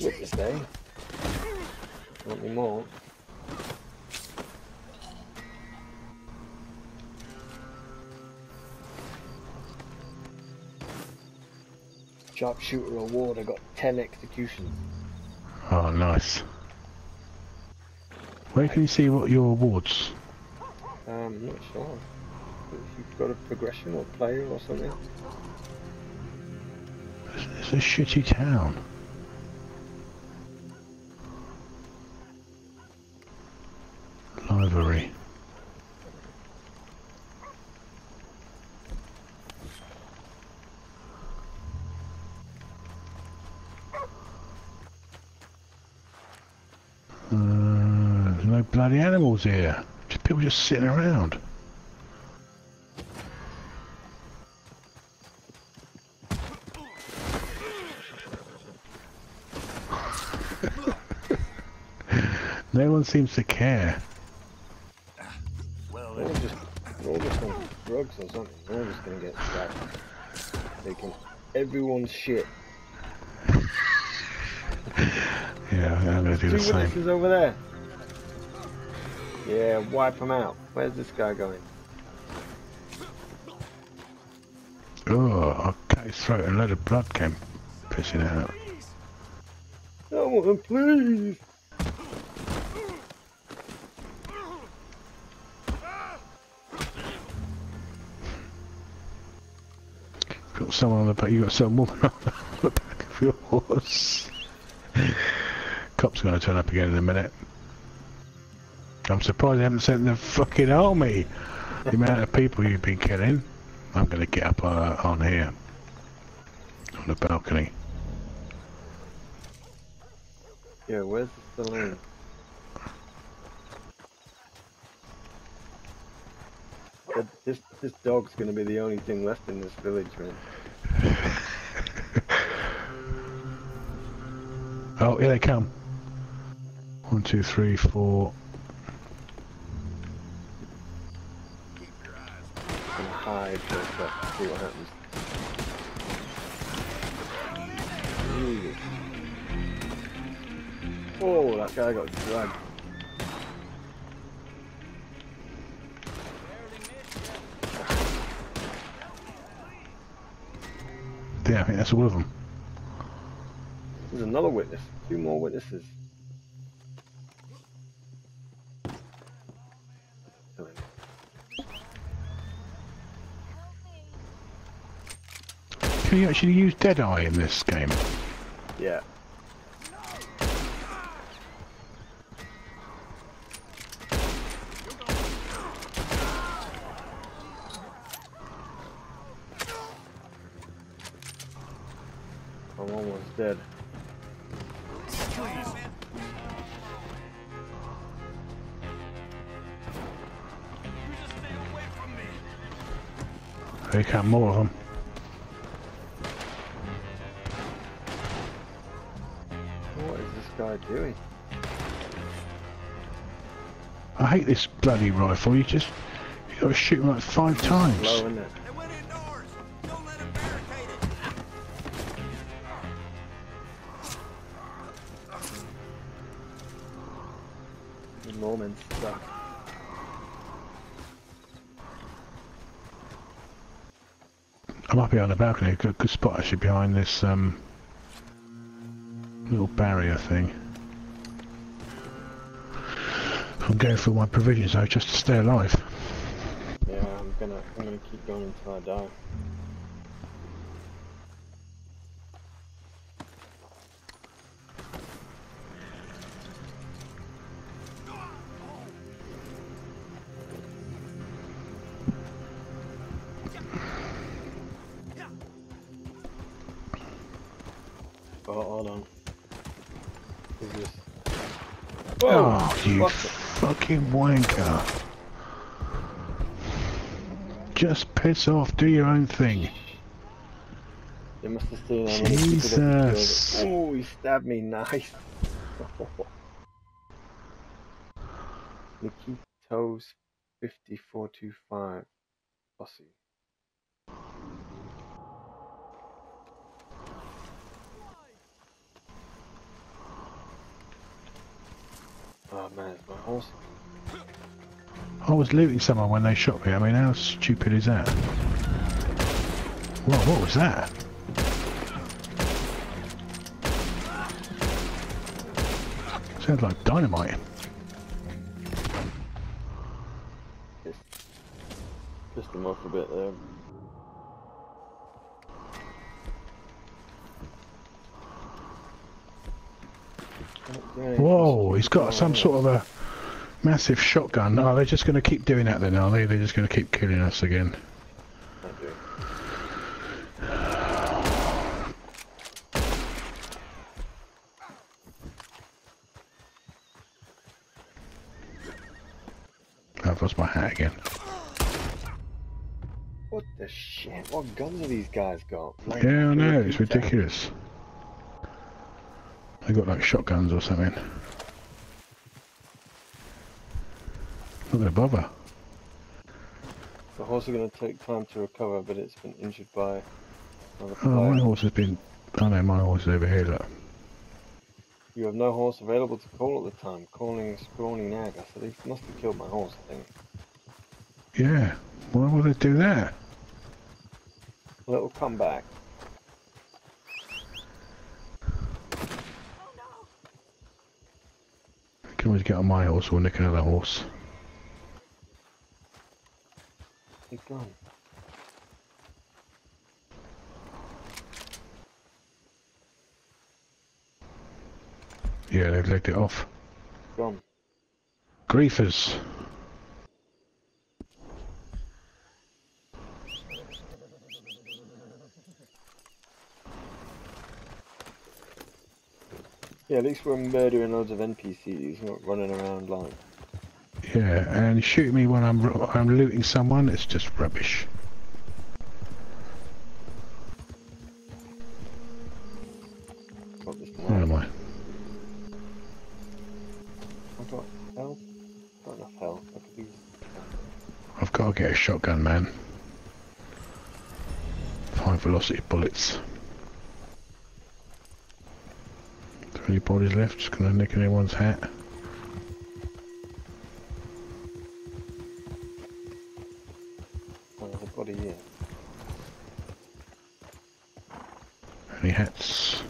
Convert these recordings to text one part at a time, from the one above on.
Witness day. Want any more? Sharpshooter award, I got 10 executions. Oh, nice. Where can you see what your awards? Um, I'm not sure. If you've got a progression or player or something. It's a shitty town. Library. Uh, no bloody animals here. Just people just sitting around. no one seems to care. All just, they're all just on drugs or something. They're all just gonna get stabbed. Taking everyone's shit. Yeah, I'm gonna do Two the same. witnesses over there. Yeah, wipe them out. Where's this guy going? Oh, I cut his throat and a load of blood came pissing out. Someone, please! Someone on the back. You got some woman on the back of your horse. Cop's gonna turn up again in a minute. I'm surprised they haven't sent the fucking army. The amount of people you've been killing. I'm gonna get up uh, on here, on the balcony. Yeah, where's the saloon? This this dog's gonna be the only thing left in this village, man. Oh, here they come. One, two, three, four. Gonna hide for a see what happens. Oh, that guy got dragged. Yeah, I think that's all of them. There's another witness. Two more witnesses. Can you actually use Deadeye in this game? Yeah. Dead. Here come more of them. What is this guy doing? I hate this bloody rifle. You just you got to shoot 'em like five times. Low, Stuck. I'm up here on the balcony. Good, good spot actually behind this um, little barrier thing. I'm going through my provisions though, just to stay alive. Yeah, I'm gonna I'm gonna keep going until I die. This? Oh, you fucking wanker. Just piss off, do your own thing. They must have seen how many people that. Jesus. Oh, he stabbed me nice. Nikitos 5425. Bossy. Oh man, it's my horse. I was looting someone when they shot me. I mean, how stupid is that? Whoa, what was that? Sounds like dynamite. Pissed, pissed him off a bit there. Whoa, he's got some sort of a massive shotgun. Oh, they're just going to keep doing that then, are they? They're just going to keep killing us again. I've lost my hat again. What the shit? What guns have these guys got? Like, Yeah, I know, it's ridiculous. They got like shotguns or something. Not gonna bother. The horse is going to take time to recover, but it's been injured by another Oh, my horse has been. I know my horse is over here. Look. You have no horse available to call at the time. Calling scrawny nag. I said, he must have killed my horse, I think. Yeah. Why would they do that? Well, it'll come back. You can always get on my horse or nick another horse. He's gone. Yeah, they've legged it off. Gone. Griefers. Yeah, at least we're murdering loads of NPCs, not running around like. Yeah, and shoot me when I'm I'm looting someone. It's just rubbish. Where am I? I've got health. Got enough health. I could use. I've got to get a shotgun, man. High velocity bullets. Any bodies left? Just gonna nick anyone's hat. There's a body here. Any hats?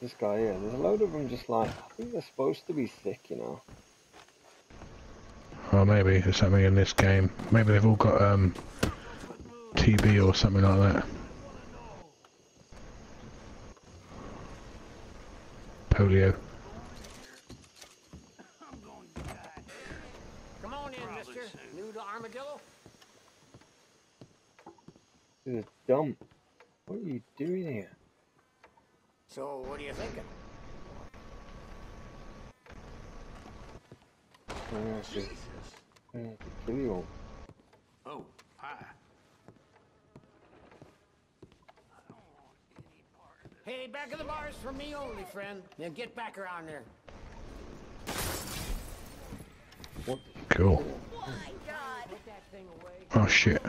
This guy here. There's a load of them just like. I think they're supposed to be thick, you know. Oh, maybe there's something in this game. Maybe they've all got um TB or something like that. Polio. Come on in, mister. New to Armadillo? This is dumb. What are you doing here? So, what are you thinking? I'm gonna have to, I'm gonna have to kill you all. Oh, hi. Hey, back of the bars for me only, friend. Now get back around there. What? Cool. Put that thing away. Oh shit.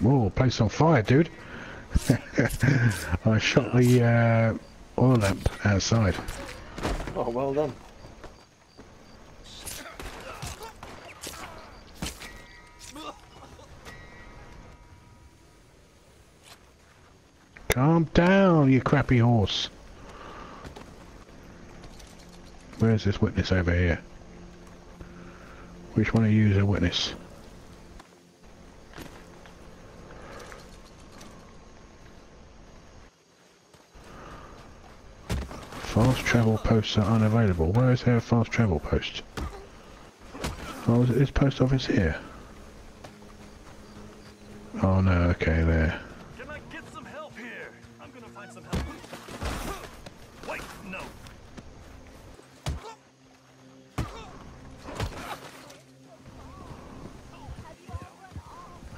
Whoa, place on fire, dude. I shot the uh, oil lamp outside. Oh, well done. Calm down, you crappy horse. Where's this witness over here? Which one of you is a witness? Fast travel posts are unavailable. Where is there a fast travel post? Oh, is it this post office here? Oh no, okay, there.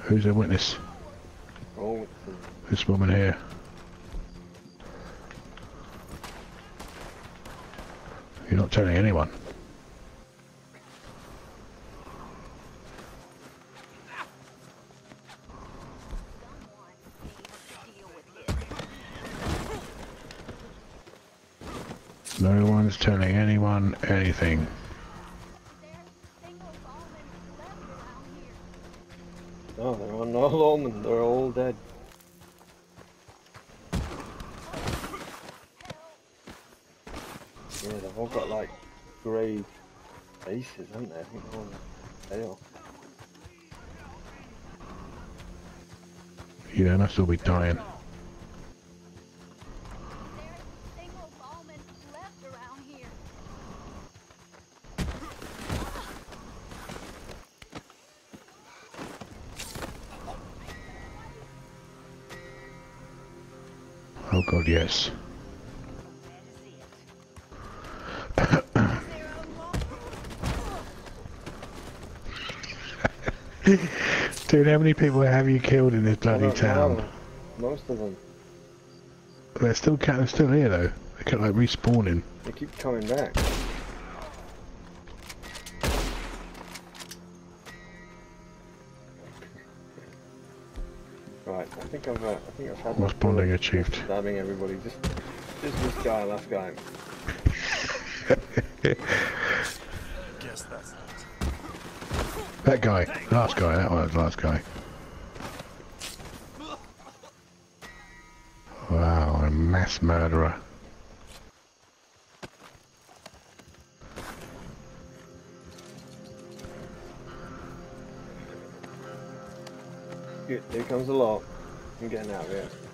Who's a witness? Oh, this woman here. You're not telling anyone. No one's telling anyone anything. No, they're on no lawmen. They're all dead. Yeah, they've all got like grey faces, haven't they? I think they're all pale. Yeah, and I still be dying. God, yes. Dude, how many people have you killed in this bloody town? no, Most of them. They're still ca- they're still here though. They kept like respawning. They keep coming back. Right, I think I've, uh, I think I've had. my What's bonding achieved? Stabbing everybody. Just, just this guy, last guy. Guess that's that. That guy, last guy, that one was last guy. Wow, a mass murderer. Here, comes a lot. I'm getting out of here.